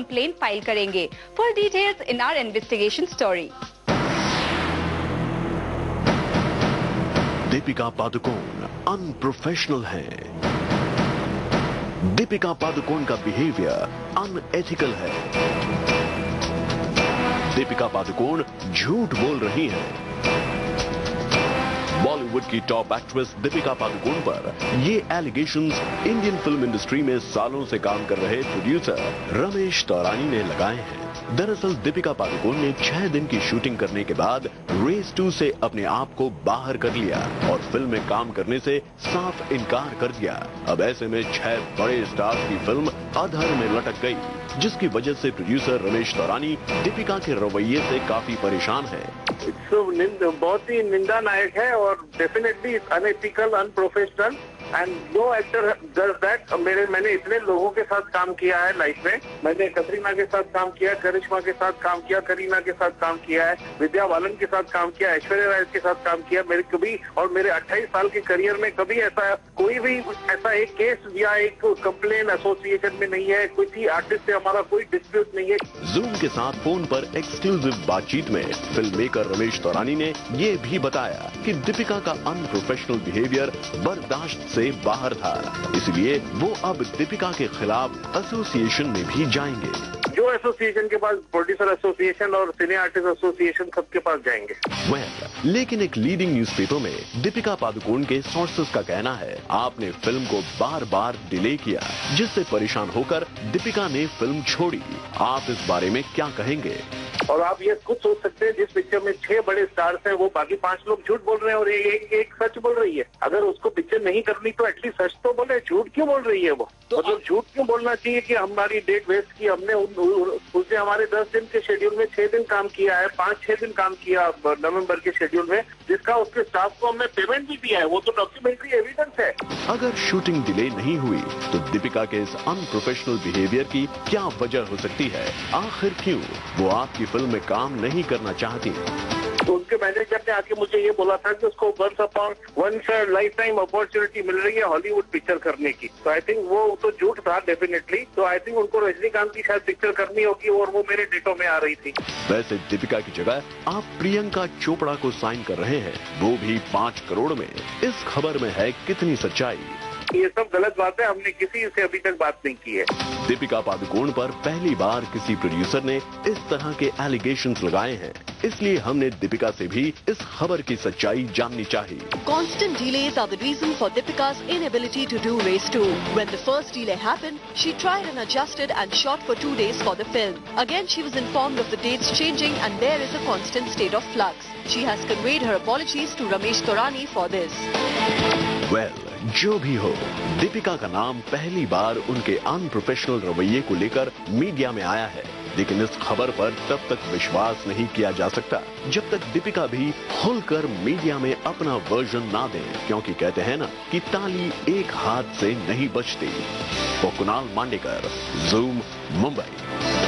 Complain file करेंगे full details in our investigation story Deepika Padukone unprofessional है। दीपिका पादुकोण का behaviour unethical है। दीपिका पादुकोण झूठ बोल रही है। बॉलीवुड की टॉप एक्ट्रेस दीपिका पादुकोण पर ये एलिगेशंस इंडियन फ़िल्म इंडस्ट्री में सालों से काम कर रहे प्रोड्यूसर रमेश तौरानी ने लगाए हैं दरअसल दीपिका पादुकोण ने छह दिन की शूटिंग करने के बाद रेस टू से अपने आप को बाहर कर लिया और फ़िल्म में काम करने से साफ़ इनकार कर दिया अब ऐसे में छह बड़े स्टार्स की फ़िल्म अधर में लटक गई जिसकी वजह से प्रोड्यूसर रमेश तौरानी दीपिका के रवैये से काफ़ी परेशान है बहुत ही निंदा नायक है और definitely unethical unprofessional and no actor does that मेरे, मैंने इतने लोगों के साथ काम किया है लाइफ में। मैंने कतरीना के साथ काम किया करिश्मा के साथ काम किया, करीना के साथ काम किया है, विद्या बालन के साथ काम किया, ऐश्वर्या राय के साथ काम किया। मेरे कभी और मेरे 28 साल के करियर में कभी ऐसा, कोई भी ऐसा एक केस या एक कंप्लेन एसोसिएशन में नहीं है। कोई भी आर्टिस्ट से हमारा कोई डिस्प्यूट नहीं है। जूम के साथ फ़ोन पर एक्सक्लूसिव बातचीत में फ़िल्म मेकर रमेश तौरानी ने ये भी बताया कि दीपिका का अनप्रोफेशनल बिहेवियर बर्दाश्त से बाहर था। इसलिए वो अब दीपिका के खिलाफ एसोसिएशन में भी जाएँगे। जो एसोसिएशन के पास प्रोड्यूसर एसोसिएशन और सिने आर्टिस्ट एसोसिएशन सबके पास जाएँगे। Well, लेकिन एक लीडिंग न्यूज़पेपर में दीपिका पादुकोण के सोर्सेस का कहना है आपने फ़िल्म को बार बार डिले किया जिससे परेशान होकर दीपिका ने फ़िल्म छोड़ी। आप इस बारे में क्या कहेंगे? और आप ये खुद सोच सकते हैं जिस पिक्चर में छह बड़े स्टार्स हैं वो बाकी पाँच लोग झूठ बोल रहे हैं और एक एक सच बोल रही है। अगर उसको पिक्चर नहीं करनी तो एटलीस्ट सच तो बोले झूठ क्यों बोल रही है वो? तो मतलब झूठ क्यों बोलना चाहिए कि हमारी डेट वेस्ट की हमने उसने हमारे दस दिन के शेड्यूल में छह दिन काम किया है पाँच छह दिन काम किया नवंबर के शेड्यूल में जिसका उसके स्टाफ को हमने पेमेंट भी दिया है वो तो डॉक्यूमेंट्री एविडेंस है। अगर शूटिंग डिले नहीं हुई तो दीपिका के इस अनप्रोफेशनल बिहेवियर की क्या वजह हो सकती है? आखिर क्यों वो आपकी फ़िल्म में काम नहीं करना चाहती। तो उनके मैनेजर ने आके मुझे ये बोला था कि उसको once upon once lifetime opportunity मिल रही है हॉलीवुड पिक्चर करने की। तो आई थिंक वो तो झूठ था डेफिनेटली तो आई थिंक उनको रजनीकांत की शायद पिक्चर करनी होगी और वो मेरे डेटो में आ रही थी। वैसे दीपिका की जगह आप प्रियंका चोपड़ा को साइन कर रहे हैं। वो भी पाँच करोड़ में। इस खबर में है कितनी सच्चाई। ये सब गलत बात है हमने किसी से अभी तक बात नहीं की है। दीपिका पादुकोण पर पहली बार किसी प्रोड्यूसर ने इस तरह के एलिगेशन लगाए हैं। इसलिए हमने दीपिका से भी इस खबर की सच्चाई जाननी चाहिए। Constant delays reason for Deepika inability to do race to when the first delay है two days for the film again she was inform of the date changing and there is a state of फ्लग्स She has conveyed her apologies to Ramesh Torani for this. जो भी हो, दीपिका का नाम पहली बार उनके unprofessional रवैये को लेकर मीडिया में आया है। लेकिन इस खबर पर तब तक विश्वास नहीं किया जा सकता, जब तक दीपिका भी खुलकर मीडिया में अपना वर्जन ना दें, क्योंकि कहते हैं ना कि ताली एक हाथ से नहीं बचती वो कुणाल मांडेकर जूम मुंबई